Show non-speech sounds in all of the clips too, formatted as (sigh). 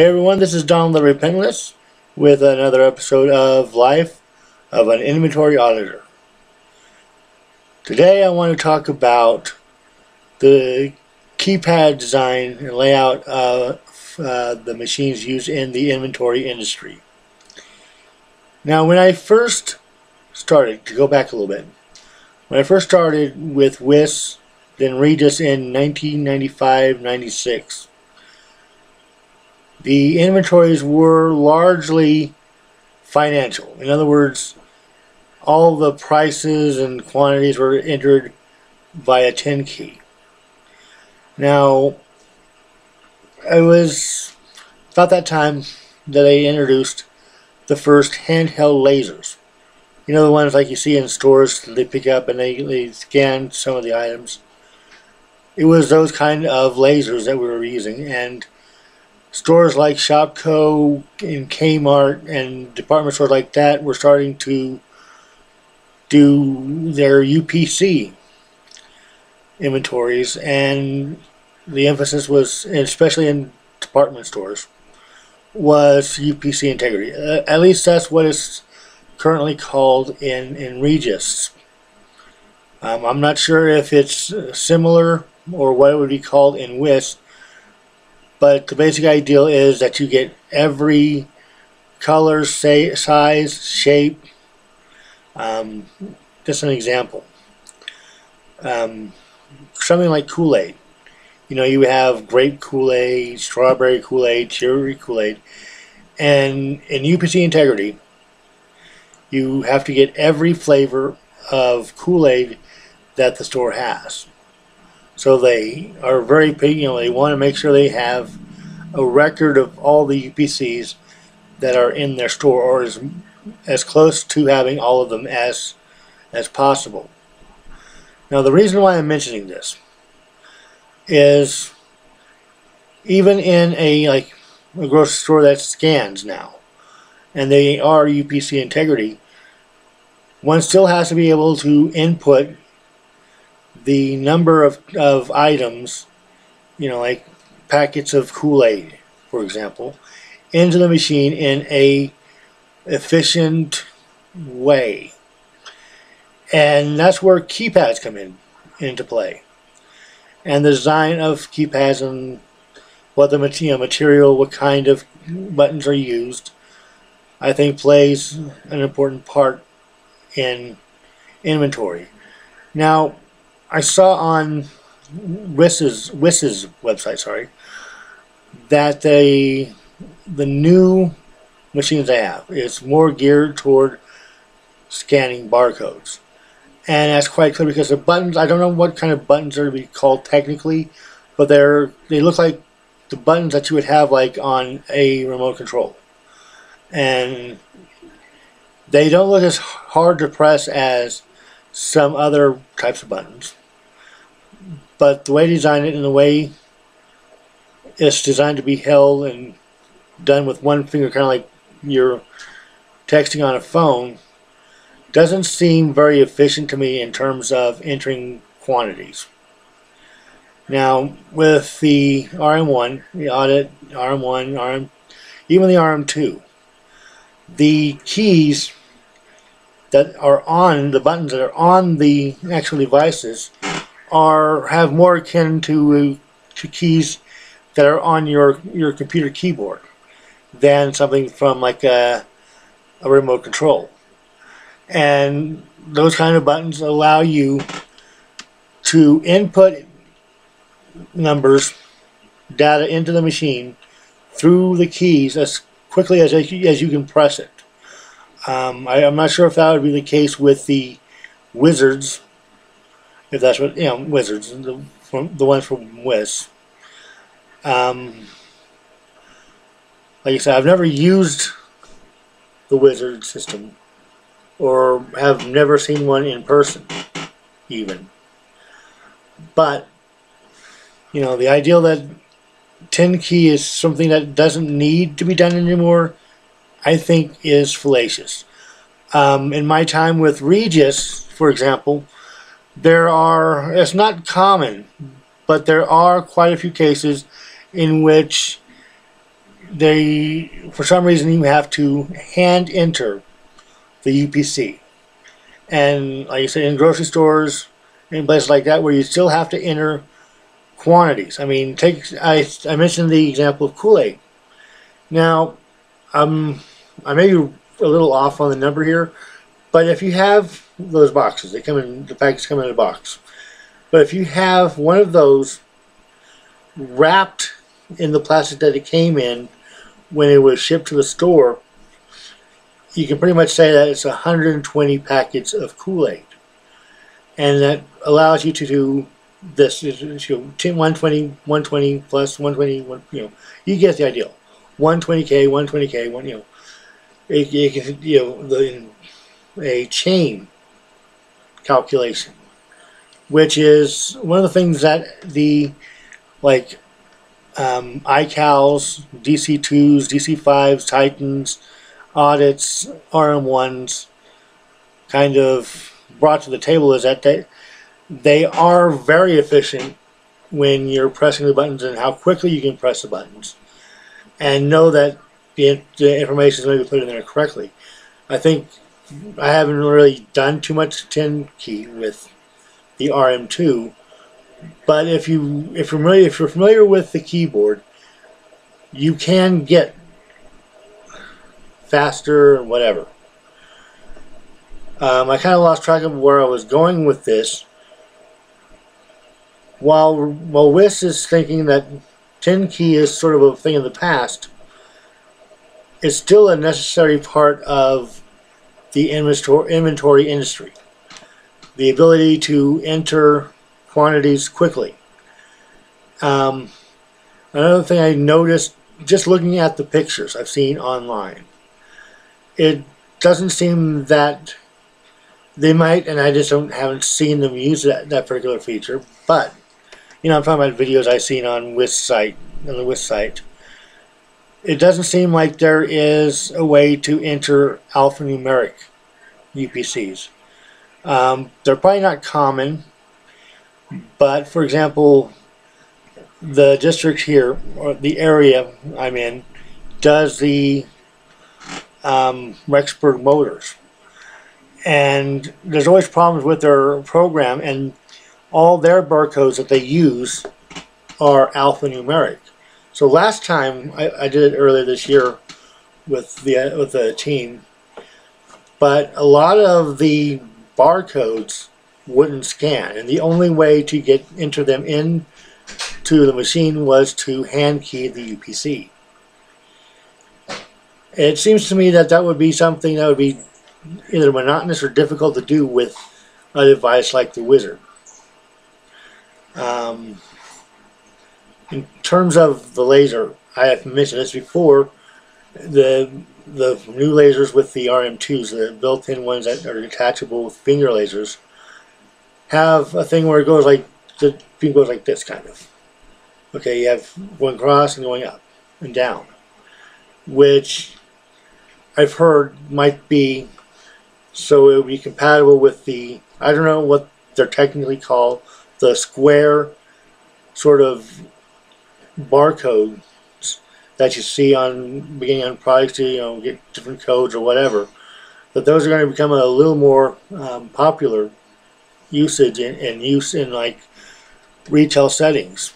Hey everyone, this is Donald the Repentless with another episode of Life of an Inventory Auditor. Today I want to talk about the keypad design and layout of uh, the machines used in the inventory industry. Now when I first started, to go back a little bit, when I first started with WIS, then Regis in 1995-96, the inventories were largely financial. In other words, all the prices and quantities were entered via 10 key. Now, it was about that time that they introduced the first handheld lasers. You know the ones like you see in stores that they pick up and they, they scan some of the items. It was those kind of lasers that we were using and stores like Shopko and Kmart and department stores like that were starting to do their UPC inventories and the emphasis was especially in department stores was UPC integrity. Uh, at least that's what it's currently called in, in Regis. Um, I'm not sure if it's similar or what it would be called in WIS, but the basic ideal is that you get every color, say, size, shape. Um, just an example. Um, something like Kool-Aid. You know, you have grape Kool-Aid, strawberry Kool-Aid, cherry Kool-Aid. And in UPC integrity, you have to get every flavor of Kool-Aid that the store has. So they are very, you know, they want to make sure they have a record of all the UPCs that are in their store or as, as close to having all of them as, as possible. Now the reason why I'm mentioning this is even in a like a grocery store that scans now and they are UPC integrity, one still has to be able to input the number of, of items, you know, like packets of Kool-Aid, for example, into the machine in a efficient way. And that's where keypads come in into play. And the design of keypads and what the material, what kind of buttons are used, I think plays an important part in inventory. Now, I saw on WIS's, WIS's website, sorry, that they, the new machines they have is more geared toward scanning barcodes. And that's quite clear because the buttons, I don't know what kind of buttons are to be called technically, but they're, they look like the buttons that you would have like on a remote control. And they don't look as hard to press as some other types of buttons. But the way they designed it and the way it's designed to be held and done with one finger, kind of like you're texting on a phone, doesn't seem very efficient to me in terms of entering quantities. Now, with the RM1, the audit, RM1, RM, even the RM2, the keys that are on, the buttons that are on the actual devices are have more akin to to keys that are on your your computer keyboard than something from like a, a remote control. And those kind of buttons allow you to input numbers, data into the machine through the keys as quickly as, as you can press it. Um, I, am not sure if that would be the case with the wizards if that's what you know, wizards, the from the ones from WIS. Um, like I said, I've never used the wizard system, or have never seen one in person, even. But you know, the ideal that 10 key is something that doesn't need to be done anymore, I think is fallacious. Um, in my time with Regis, for example, there are, it's not common, but there are quite a few cases in which they for some reason you have to hand enter the UPC. And like I said, in grocery stores, in places like that, where you still have to enter quantities. I mean, take I I mentioned the example of Kool Aid. Now, um, I may be a little off on the number here, but if you have those boxes, they come in the packets come in a box. But if you have one of those wrapped in the plastic that it came in when it was shipped to the store, you can pretty much say that it's 120 packets of Kool-Aid. And that allows you to do this, you know, 120, 120 plus 120, you know, you get the idea. 120K, 120K, one, you know, it, it you know, the, a chain calculation, which is one of the things that the, like, um, iCals, DC2s, DC5s, Titans, audits, RM1s kind of brought to the table is that they, they are very efficient when you're pressing the buttons and how quickly you can press the buttons. And know that the, the information is going to be put in there correctly. I think I haven't really done too much 10 key with the RM2, but if you if you're familiar, if you're familiar with the keyboard, you can get faster and whatever. Um, I kind of lost track of where I was going with this. While while WIS is thinking that 10 key is sort of a thing of the past, it's still a necessary part of the inventory industry. The ability to enter quantities quickly. Um, another thing I noticed just looking at the pictures I've seen online, it doesn't seem that they might, and I just don't haven't seen them use that, that particular feature. But you know, I'm talking about videos I've seen on WIS site on the WIS site. It doesn't seem like there is a way to enter alphanumeric UPCs. Um, they're probably not common. But for example, the district here, or the area I'm in, does the um, Rexburg Motors. And there's always problems with their program, and all their barcodes that they use are alphanumeric. So last time I, I did it earlier this year with the with the team, but a lot of the barcodes wouldn't scan. And the only way to get enter them in to the machine was to hand key the UPC. It seems to me that that would be something that would be either monotonous or difficult to do with a device like the Wizard. Um, in terms of the laser, I have mentioned this before, the the new lasers with the RM2s, the built-in ones that are detachable with finger lasers, have a thing where it goes like the beam goes like this kind of. Okay, you have going across and going up and down, which I've heard might be so it would be compatible with the I don't know what they're technically called the square sort of barcodes that you see on beginning on products to you know get different codes or whatever. But those are going to become a little more um, popular usage and, and use in like retail settings.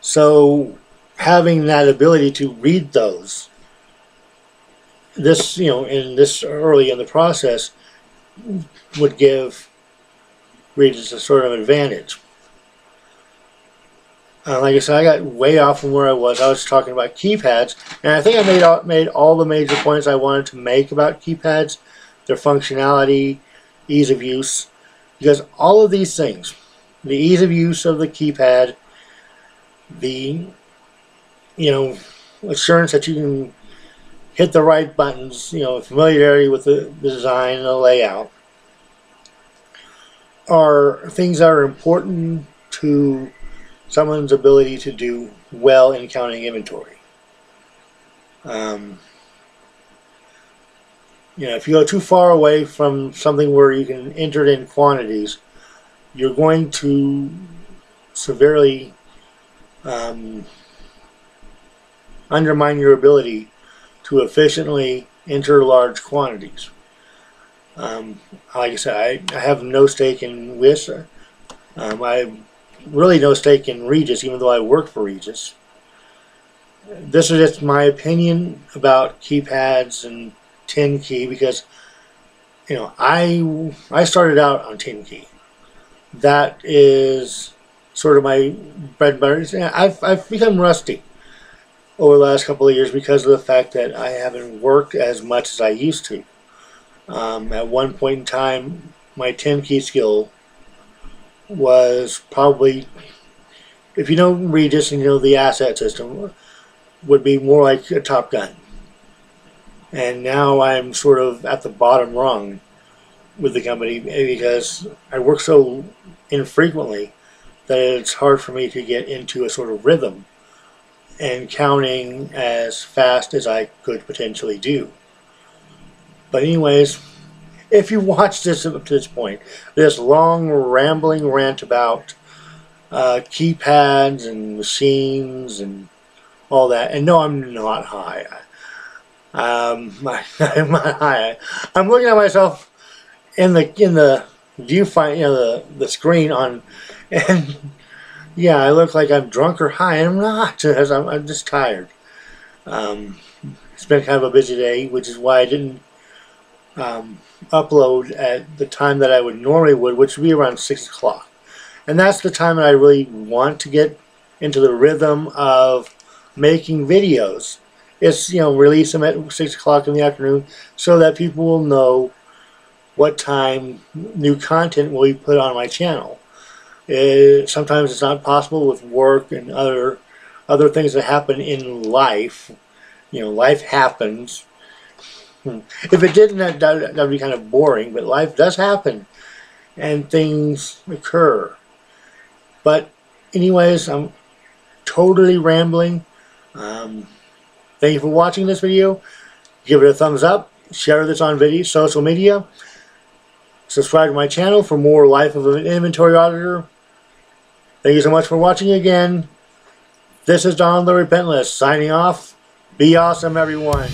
So having that ability to read those, this you know, in this early in the process, would give readers a sort of advantage. Uh, like I said, I got way off from where I was. I was talking about keypads, and I think I made all, made all the major points I wanted to make about keypads, their functionality, ease of use. Because all of these things, the ease of use of the keypad, the, you know, assurance that you can hit the right buttons, you know, familiarity with the, the design and the layout, are things that are important to someone's ability to do well in counting inventory. Um, you know, if you go too far away from something where you can enter it in quantities, you're going to severely um, undermine your ability to efficiently enter large quantities. Um, like I said, I, I have no stake in WIS. Um, I really no stake in Regis, even though I work for Regis. This is just my opinion about keypads and 10 key because, you know, I I started out on 10 key. That is sort of my bread and butter. I've, I've become rusty over the last couple of years because of the fact that I haven't worked as much as I used to. Um, at one point in time, my 10 key skill was probably, if you don't read this and you know the asset system, would be more like a Top Gun. And now I'm sort of at the bottom rung with the company because I work so infrequently that it's hard for me to get into a sort of rhythm and counting as fast as I could potentially do. But anyways, if you watch this up to this point, this long rambling rant about uh, keypads and machines and all that, and no, I'm not high. Um, (laughs) I'm not high. I'm looking at myself in the in the viewfinder, you know, the the screen on, (laughs) and yeah, I look like I'm drunk or high, and I'm not, (laughs) I'm, I'm just tired. Um, it's been kind of a busy day, which is why I didn't um, upload at the time that I would normally would, which would be around 6 o'clock. And that's the time that I really want to get into the rhythm of making videos. It's, you know, release them at 6 o'clock in the afternoon so that people will know what time new content will be put on my channel. It, sometimes it's not possible with work and other other things that happen in life. You know, life happens. Hmm. If it didn't, that would be kind of boring, but life does happen and things occur. But anyways, I'm totally rambling. Um, thank you for watching this video. Give it a thumbs up. Share this on video, social media. Subscribe to my channel for more Life of an Inventory Auditor. Thank you so much for watching again. This is Don the Repentless signing off. Be awesome, everyone.